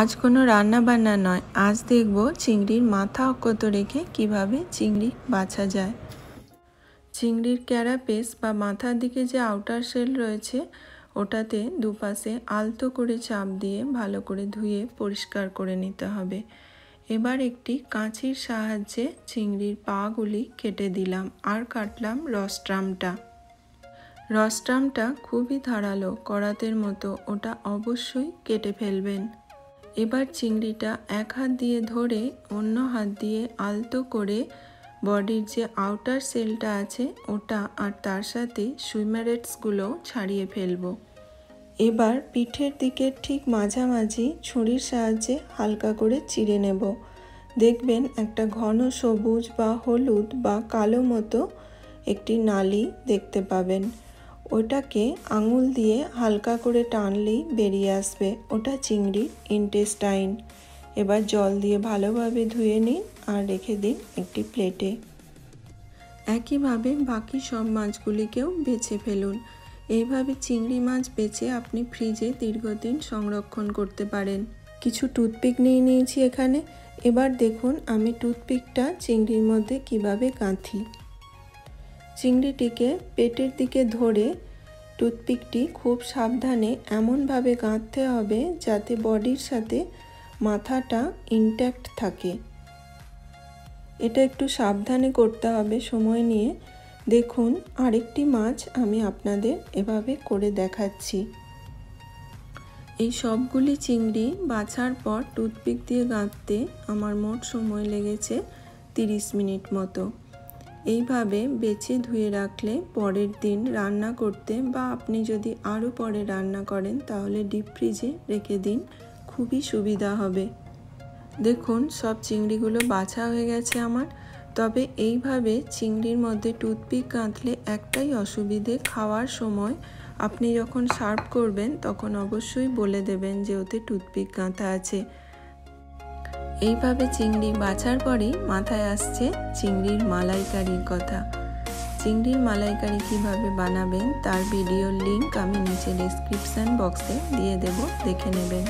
আজ কোনো রান্না বান্না নয়। আজ দেখব চিংড়ির মাথা অক্ষত রেখে কীভাবে চিংড়ি বাছা যায়। চিংড়ির ক্যারাপেস বা মাথার দিকে যে আউটার শেল রয়েছে, ওটাতে দুপাশে আলতো করে চাপ দিয়ে ভালো করে ধুয়ে পরিষ্কার করে নিতে হবে। এবার একটি কাঁচির সাহায্যে চিংড়ির পাগুলি কেটে দিলাম আর কাটলাম রস্ট্রামটা। রস্ট্রামটা খুবই ধারালো করাতের মতো, ওটা অবশ্যই কেটে ফেলবেন। এবার চিংড়িটা এক হাত দিয়ে ধরে অন্য হাত দিয়ে আলতো করে বডির যে আউটার সেলটা আছে ওটা আর তার সাথে সুইমারেটসগুলো ছাড়িয়ে ফেলব। এবার পিঠের দিকে ঠিক মাঝামাঝি ছুরির সাহায্যে হালকা করে চিড়ে নেব। দেখবেন একটা ঘন সবুজ বা হলুদ বা কালো মতো একটি নালি দেখতে পাবেন। ওটাকে আঙুল দিয়ে হালকা করে টানলেই বেরিয়ে আসবে ওটা চিংড়ির ইন্টেস্টাইন এবার জল দিয়ে ভালোভাবে ধুয়ে নিন আর রেখে দিন একটি প্লেটে। একইভাবে বাকি সব মাছগুলিকেও বেছে ফেলুন। এইভাবে চিংড়ি মাছ বেছে আপনি ফ্রিজে দীর্ঘদিন সংরক্ষণ করতে পারেন। কিছু টুথপিক নিয়ে নিয়েছি এখানে। এবার দেখুন আমি টুথপিকটা চিংড়ির মধ্যে কীভাবে গাঁথি। চিংড়িটিকে পেটের দিকে ধরে টুথপিকটি খুব সাবধানে এমনভাবে গাঁথতে হবে যাতে বডির সাথে মাথাটা ইনট্যাক্ট থাকে। এটা একটু সাবধানে করতে হবে সময় নিয়ে। দেখুন, আরেকটি মাছ আমি আপনাদের এভাবে করে দেখাচ্ছি। এই সবগুলি চিংড়ি বাছার পর টুথপিক দিয়ে গাঁথতে আমার মোট সময় লেগেছে তিরিশ মিনিট মতো। এইভাবে বেছে ধুয়ে রাখলে পরের দিন রান্না করতে বা আপনি যদি আরও পরে রান্না করেন তাহলে ডিপ ফ্রিজে রেখে দিন, খুবই সুবিধা হবে। দেখুন, সব চিংড়িগুলো বাছা হয়ে গেছে আমার। তবে এইভাবে চিংড়ির মধ্যে টুথপিক গাঁথলে একটাই অসুবিধে, খাওয়ার সময় আপনি যখন সার্ভ করবেন তখন অবশ্যই বলে দেবেন যে ওতে টুথপিক গাঁথা আছে। এইভাবে চিংড়ি বাছার পরেই মাথায় আসছে চিংড়ির মালাইকারির কথা। চিংড়ির মালাইকারি কীভাবে বানাবেন তার ভিডিওর লিংক আমি নিচে ডিসক্রিপশান বক্সে দিয়ে দেব, দেখে নেবেন।